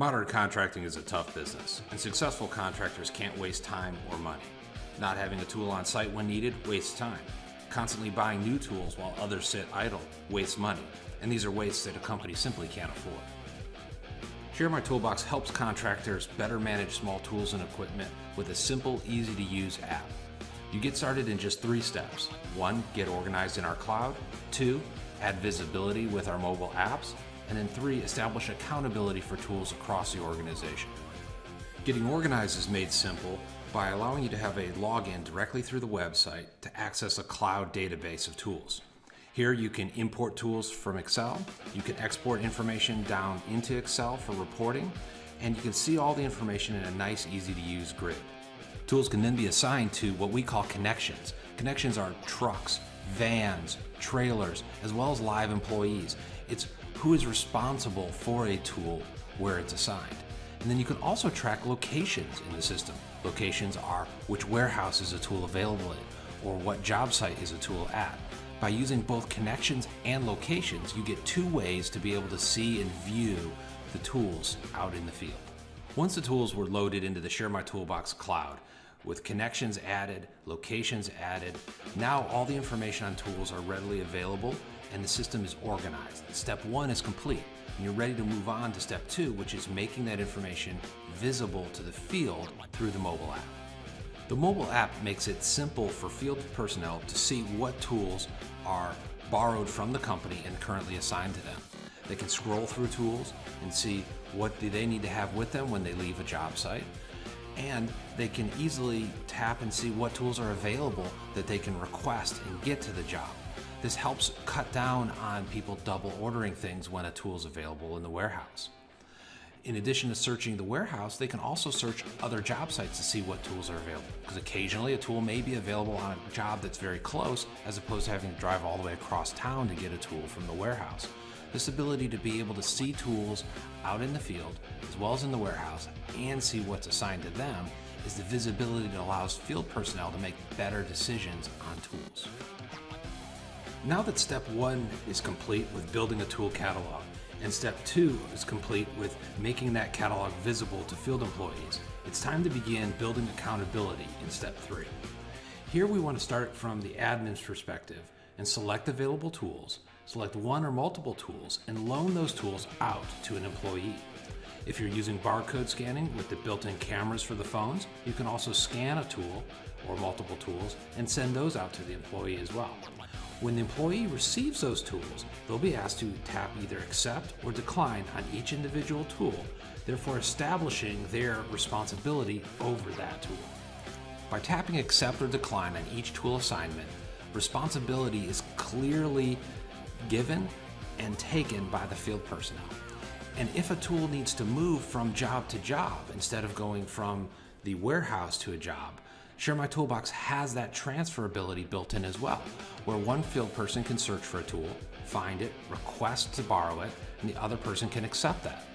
Modern contracting is a tough business, and successful contractors can't waste time or money. Not having a tool on site when needed wastes time. Constantly buying new tools while others sit idle wastes money, and these are wastes that a company simply can't afford. Share My Toolbox helps contractors better manage small tools and equipment with a simple, easy to use app. You get started in just three steps. One, get organized in our cloud. Two, add visibility with our mobile apps. And then three, establish accountability for tools across the organization. Getting organized is made simple by allowing you to have a login directly through the website to access a cloud database of tools. Here you can import tools from Excel, you can export information down into Excel for reporting, and you can see all the information in a nice, easy to use grid. Tools can then be assigned to what we call connections. Connections are trucks, vans, trailers, as well as live employees. It's who is responsible for a tool where it's assigned. And then you can also track locations in the system. Locations are which warehouse is a tool available in, or what job site is a tool at. By using both connections and locations, you get two ways to be able to see and view the tools out in the field. Once the tools were loaded into the Share My Toolbox cloud, with connections added, locations added, now all the information on tools are readily available and the system is organized. Step one is complete and you're ready to move on to step two, which is making that information visible to the field through the mobile app. The mobile app makes it simple for field personnel to see what tools are borrowed from the company and currently assigned to them. They can scroll through tools and see what do they need to have with them when they leave a job site. And they can easily tap and see what tools are available that they can request and get to the job. This helps cut down on people double ordering things when a tool is available in the warehouse. In addition to searching the warehouse, they can also search other job sites to see what tools are available. Because occasionally a tool may be available on a job that's very close, as opposed to having to drive all the way across town to get a tool from the warehouse. This ability to be able to see tools out in the field, as well as in the warehouse, and see what's assigned to them is the visibility that allows field personnel to make better decisions on tools. Now that step one is complete with building a tool catalog, and step two is complete with making that catalog visible to field employees, it's time to begin building accountability in step three. Here we want to start from the admin's perspective and select available tools, select one or multiple tools, and loan those tools out to an employee. If you're using barcode scanning with the built-in cameras for the phones, you can also scan a tool or multiple tools and send those out to the employee as well. When the employee receives those tools, they'll be asked to tap either accept or decline on each individual tool, therefore establishing their responsibility over that tool. By tapping accept or decline on each tool assignment, responsibility is clearly given and taken by the field personnel. And if a tool needs to move from job to job instead of going from the warehouse to a job, Share My Toolbox has that transferability built in as well, where one field person can search for a tool, find it, request to borrow it, and the other person can accept that.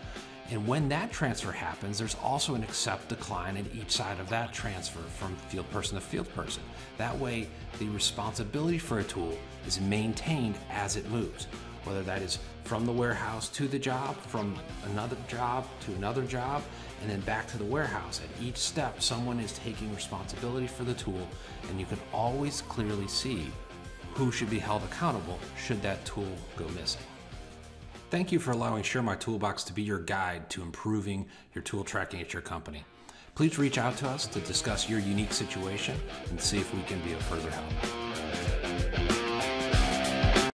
And when that transfer happens, there's also an accept decline in each side of that transfer from field person to field person. That way, the responsibility for a tool is maintained as it moves, whether that is from the warehouse to the job, from another job to another job, and then back to the warehouse. At each step, someone is taking responsibility for the tool, and you can always clearly see who should be held accountable should that tool go missing. Thank you for allowing Share My Toolbox to be your guide to improving your tool tracking at your company. Please reach out to us to discuss your unique situation and see if we can be of further help.